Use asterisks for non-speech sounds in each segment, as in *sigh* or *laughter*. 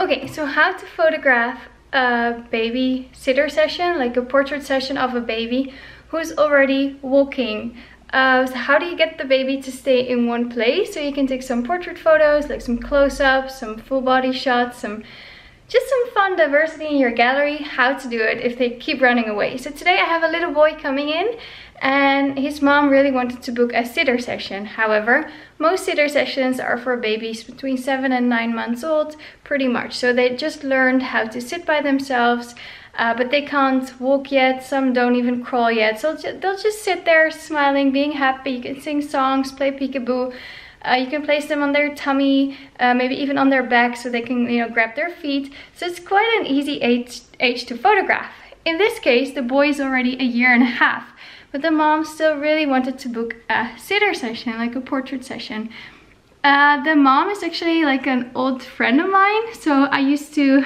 okay, so how to photograph a baby sitter session, like a portrait session of a baby who's already walking. Uh, so how do you get the baby to stay in one place? So you can take some portrait photos, like some close-ups, some full body shots, some just some fun diversity in your gallery, how to do it if they keep running away. So today I have a little boy coming in and his mom really wanted to book a sitter session. However, most sitter sessions are for babies between 7 and 9 months old, pretty much. So they just learned how to sit by themselves, uh, but they can't walk yet. Some don't even crawl yet. So they'll just sit there smiling, being happy. You can sing songs, play peekaboo. Uh, you can place them on their tummy, uh, maybe even on their back so they can, you know, grab their feet. So it's quite an easy age, age to photograph. In this case, the boy is already a year and a half, but the mom still really wanted to book a sitter session, like a portrait session. Uh, the mom is actually like an old friend of mine, so I used to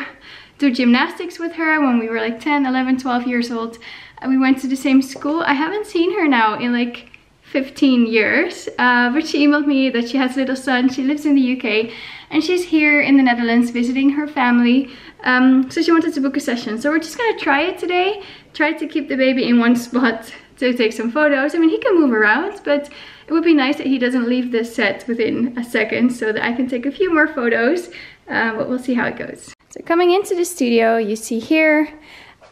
do gymnastics with her when we were like 10, 11, 12 years old. we went to the same school. I haven't seen her now in like 15 years, uh, but she emailed me that she has a little son. She lives in the UK and she's here in the Netherlands visiting her family. Um, so she wanted to book a session. So we're just gonna try it today. Try to keep the baby in one *laughs* spot to take some photos. I mean, he can move around, but it would be nice that he doesn't leave the set within a second so that I can take a few more photos, uh, but we'll see how it goes. So coming into the studio, you see here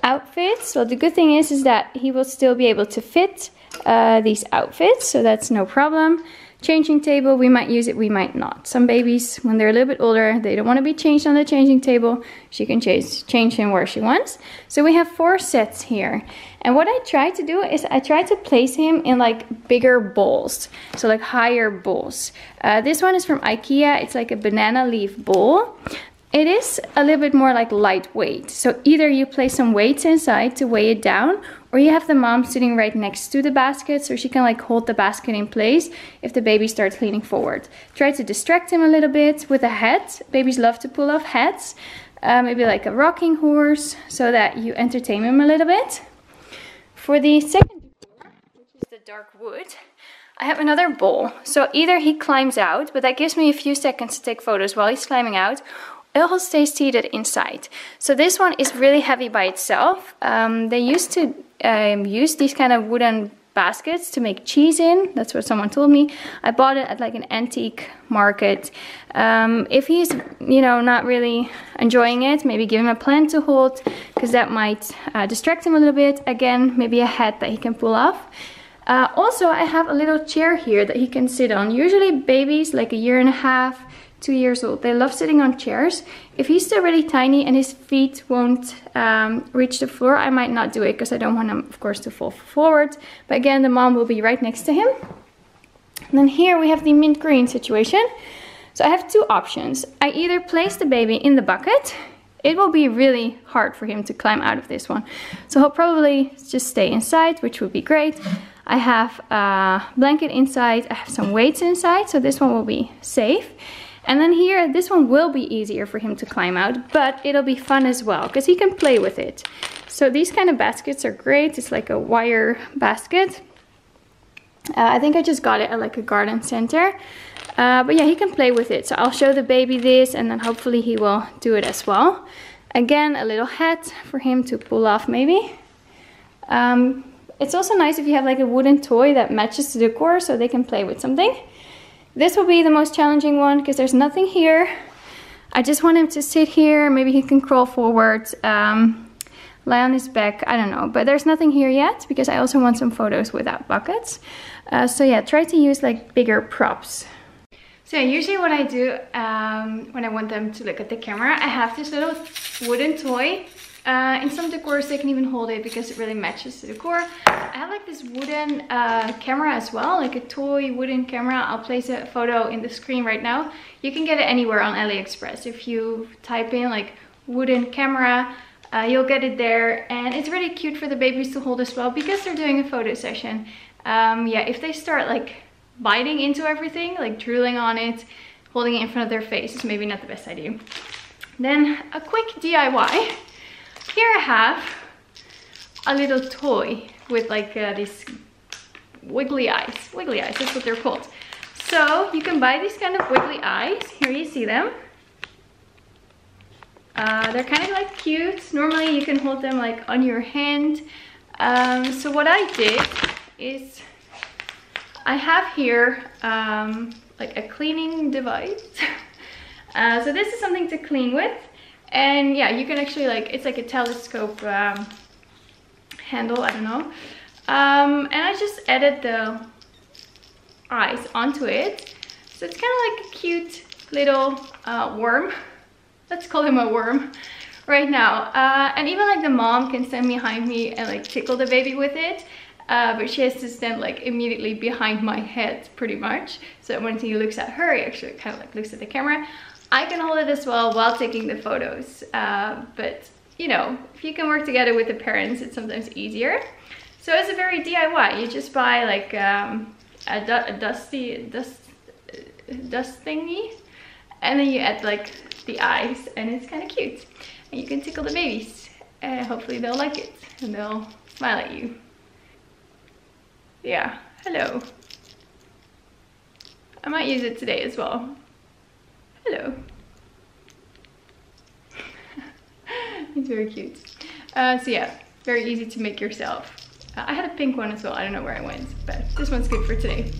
outfits. Well, the good thing is, is that he will still be able to fit uh, these outfits, so that's no problem. Changing table, we might use it, we might not. Some babies, when they're a little bit older, they don't want to be changed on the changing table. She can change, change him where she wants. So we have four sets here. And what I try to do is I try to place him in like bigger bowls. So like higher bowls. Uh, this one is from Ikea. It's like a banana leaf bowl. It is a little bit more like lightweight. So either you place some weights inside to weigh it down or you have the mom sitting right next to the basket so she can like hold the basket in place if the baby starts leaning forward. Try to distract him a little bit with a hat. Babies love to pull off hats. Uh, maybe like a rocking horse so that you entertain him a little bit. For the second which is the dark wood, I have another bowl. So either he climbs out, but that gives me a few seconds to take photos while he's climbing out, it'll stay seated inside. So this one is really heavy by itself. Um, they used to um, use these kind of wooden baskets to make cheese in. That's what someone told me. I bought it at like an antique market. Um, if he's, you know, not really enjoying it, maybe give him a plant to hold because that might uh, distract him a little bit. Again, maybe a hat that he can pull off. Uh, also, I have a little chair here that he can sit on. Usually babies, like a year and a half, two years old. They love sitting on chairs. If he's still really tiny and his feet won't um, reach the floor, I might not do it because I don't want him, of course, to fall forward. But again, the mom will be right next to him. And then here we have the mint green situation. So I have two options. I either place the baby in the bucket. It will be really hard for him to climb out of this one. So he'll probably just stay inside, which would be great. I have a blanket inside, I have some weights inside, so this one will be safe. And then here, this one will be easier for him to climb out, but it'll be fun as well, because he can play with it. So these kind of baskets are great. It's like a wire basket. Uh, I think I just got it at like a garden center. Uh, but yeah, he can play with it. So I'll show the baby this and then hopefully he will do it as well. Again, a little hat for him to pull off maybe. Um, it's also nice if you have like a wooden toy that matches the decor so they can play with something. This will be the most challenging one because there's nothing here. I just want him to sit here. Maybe he can crawl forward, um, lie on his back. I don't know. But there's nothing here yet because I also want some photos without buckets. Uh, so yeah, try to use like bigger props. So usually what I do um, when I want them to look at the camera, I have this little wooden toy uh, in some decors they can even hold it because it really matches the decor. I have like this wooden uh, camera as well, like a toy wooden camera. I'll place a photo in the screen right now. You can get it anywhere on AliExpress. If you type in like wooden camera, uh, you'll get it there. And it's really cute for the babies to hold as well because they're doing a photo session. Um, yeah, if they start like biting into everything, like drooling on it, holding it in front of their face is maybe not the best idea. Then a quick DIY. Here I have a little toy with like uh, these wiggly eyes. Wiggly eyes, that's what they're called. So you can buy these kind of wiggly eyes. Here you see them. Uh, they're kind of like cute. Normally you can hold them like on your hand. Um, so what I did is I have here um, like a cleaning device. *laughs* uh, so this is something to clean with. And yeah, you can actually like, it's like a telescope um, handle, I don't know. Um, and I just added the eyes onto it. So it's kind of like a cute little uh, worm. Let's call him a worm right now. Uh, and even like the mom can stand behind me and like tickle the baby with it. Uh, but she has to stand like immediately behind my head pretty much. So when he looks at her, he actually kind of like looks at the camera. I can hold it as well while taking the photos. Uh, but you know, if you can work together with the parents, it's sometimes easier. So it's a very DIY. You just buy like um, a, du a, dusty dust dust thingy, and then you add like the eyes, and it's kind of cute. And you can tickle the babies, and hopefully they'll like it, and they'll smile at you. Yeah, hello. I might use it today as well. Hello. it's very cute. Uh, so yeah, very easy to make yourself. Uh, I had a pink one as well. I don't know where I went, but this one's good for today.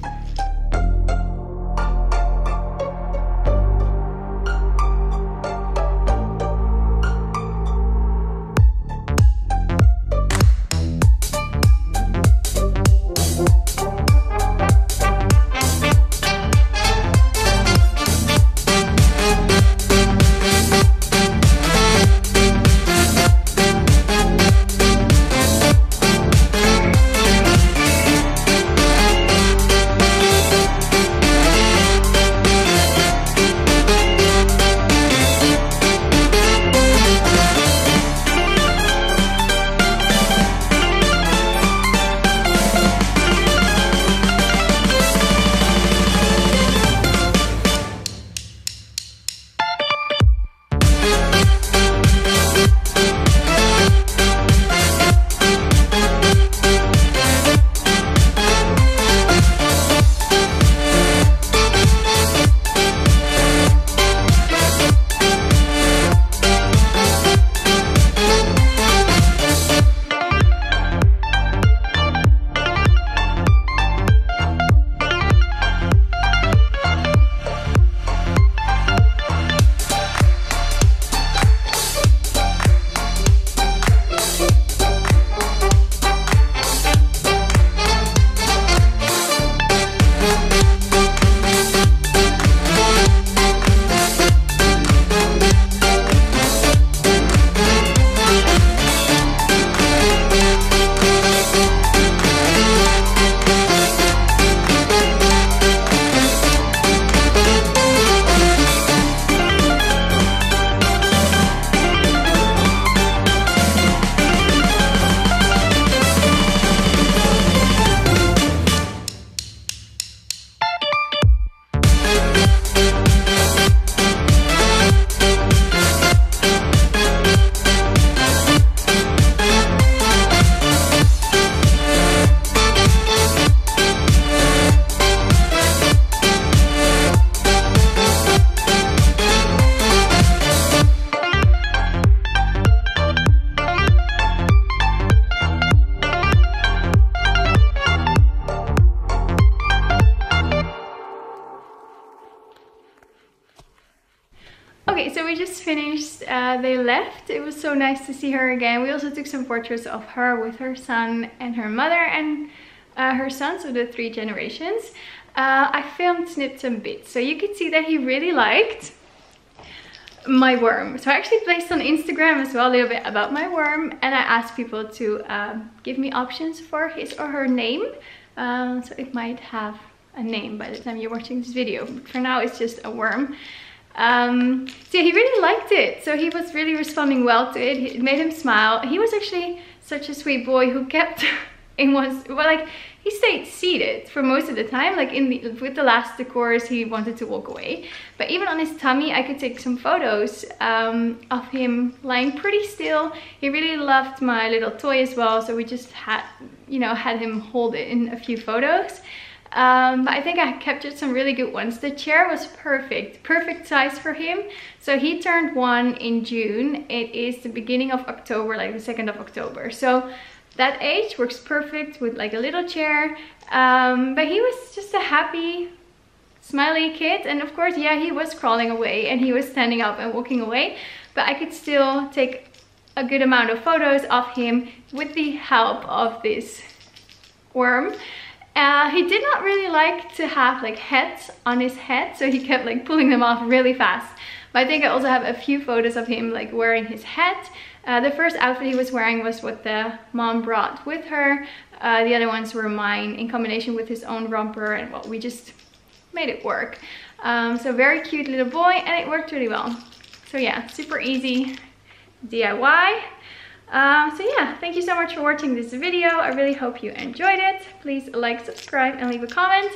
Uh, they left. It was so nice to see her again. We also took some portraits of her with her son and her mother and uh, her son, so the three generations. Uh, I filmed snips and bits, so you could see that he really liked my worm. So I actually placed on Instagram as well a little bit about my worm and I asked people to um, give me options for his or her name. Um, so it might have a name by the time you're watching this video. But for now, it's just a worm. Um, so yeah, he really liked it. So he was really responding well to it. It made him smile. He was actually such a sweet boy who kept *laughs* in one, well, like he stayed seated for most of the time. Like in the, with the last course, he wanted to walk away. But even on his tummy, I could take some photos um, of him lying pretty still. He really loved my little toy as well. So we just had, you know, had him hold it in a few photos. Um, but I think I captured some really good ones. The chair was perfect, perfect size for him. So he turned one in June. It is the beginning of October, like the 2nd of October. So that age works perfect with like a little chair. Um, but he was just a happy, smiley kid. And of course, yeah, he was crawling away and he was standing up and walking away. But I could still take a good amount of photos of him with the help of this worm. Uh, he did not really like to have like heads on his head, so he kept like pulling them off really fast. But I think I also have a few photos of him like wearing his hat. Uh, the first outfit he was wearing was what the mom brought with her. Uh, the other ones were mine in combination with his own romper and well, we just made it work. Um, so very cute little boy and it worked really well. So yeah, super easy DIY. Um, so yeah, thank you so much for watching this video. I really hope you enjoyed it. Please like, subscribe, and leave a comment.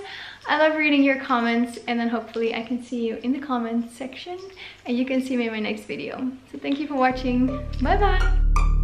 I love reading your comments and then hopefully I can see you in the comments section and you can see me in my next video. So thank you for watching. Bye bye!